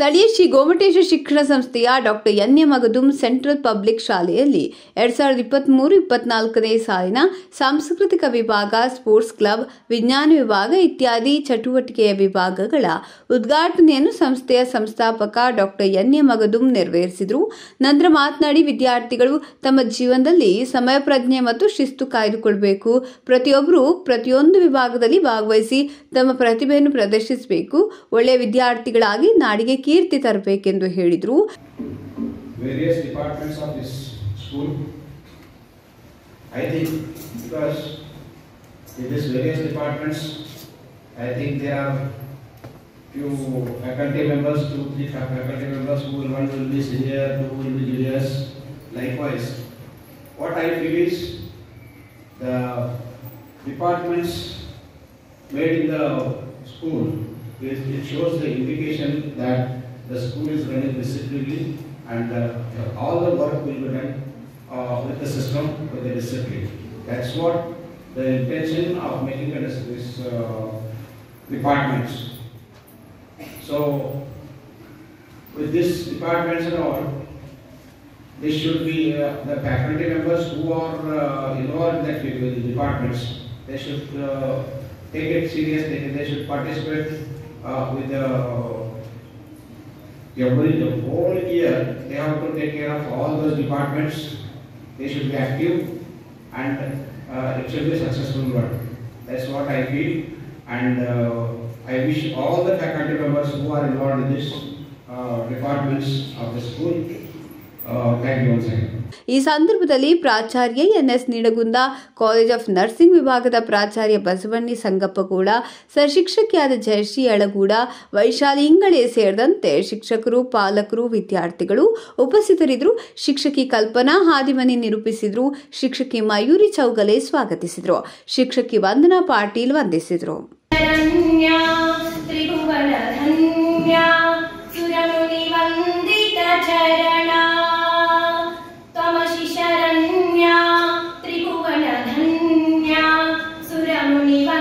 ಸ್ಥಳೀಯ ಶ್ರೀ ಗೋಮಟೇಶ ಶಿಕ್ಷಣ ಸಂಸ್ಥೆಯ doctor N A Magadum central public ಶಾಲೆಯಲ್ಲಿ ಎರಡ್ ಸಾವಿರದ ಇಪ್ಪತ್ತ್ಮೂರು ಇಪ್ಪತ್ನಾಲ್ಕನೇ ಸಾಲಿನ ಸಾಂಸ್ಕೃತಿಕ ವಿಭಾಗ, ಸ್ಪೋರ್ಟ್ಸ್ ಕ್ಲಬ್, ವಿಜ್ಞಾನ ವಿಭಾಗ ಇತ್ಯಾದಿ ಚಟುವಟಿಕೆಯ ವಿಭಾಗಗಳ ಉದ್ಘಾಟನೆಯನ್ನು ಸಂಸ್ಥೆಯ ಸಂಸ್ಥಾಪಕ ಡಾಕ್ಟರ್ ಎನ್ ಎ ಮಗದುಂ ನೆರವೇರಿಸಿದರು. ನಂತರ ಮಾತನಾಡಿ, ವಿದ್ಯಾರ್ಥಿಗಳು ತಮ್ಮ ಜೀವನದಲ್ಲಿ ಸಮಯ ಪ್ರಜ್ಞೆ ಮತ್ತು ಶಿಸ್ತು ಕಾಯ್ದುಕೊಳ್ಬೇಕು. ಪ್ರತಿಯೊಬ್ಬರು ಪ್ರತಿಯೊಂದು ವಿಭಾಗದಲ್ಲಿ ಭಾಗವಹಿಸಿ ತಮ್ಮ ಪ್ರತಿಭೆಯನ್ನು ಪ್ರದರ್ಶಿಸಬೇಕು. ಒಳ್ಳೆಯ ವಿದ್ಯಾರ್ಥಿಗಳಾಗಿ ನಾಡಿಗೆ ಕೀರ್ತಿ ತರಬೇಕೆಂದು ಹೇಳಿದರು various departments of this school. I think because in these various departments, I think there are few faculty members, two, three fa- faculty members who will, one will be senior, two will be juniors, likewise. What I feel is the departments made in the school, it it shows the indication that the school is running disciplinedly and uh, all the work will be done uh, with the system, with the discipline. That's what the intention of making as this uh, departments. So with this departments and all, this should be uh, the faculty members who are uh, involved in that field the departments. They should uh, take it serious. They, they should participate uh, with the every the whole year. They have to take care of all those departments. They should be active, and uh, it should be successful work. That's what I feel, and uh, I wish all the faculty members who are involved in this uh, departments of the school. ಈ ಸಂದರ್ಭದಲ್ಲಿ ಪ್ರಾಚಾರ್ಯ NS Nidagunda college of nursing ವಿಭಾಗದ ಪ್ರಾಚಾರ್ಯ ಬಸವಣ್ಣಿ ಸಂಗಪ್ಪಗೌಡ ಸಹಶಿಕ್ಷಕಿಯಾದ ಜಯಶ್ರೀ ಅಳಗೂಡ ವೈಶಾಲಿ ಇಂಗಳೆ ಸೇರಿದಂತೆ ಶಿಕ್ಷಕರು ಪಾಲಕರು ವಿದ್ಯಾರ್ಥಿಗಳು ಉಪಸ್ಥಿತರಿದ್ದರು. ಶಿಕ್ಷಕಿ ಕಲ್ಪನಾ ಹಾದಿಮನಿ ನಿರೂಪಿಸಿದ್ರು. ಶಿಕ್ಷಕಿ ಮಯೂರಿ ಚೌಗಲೆ ಸ್ವಾಗತಿಸಿದ್ರು. ಶಿಕ್ಷಕಿ ವಂದನಾ ಪಾಟೀಲ್ ವಂದಿಸಿದ್ರು. arriva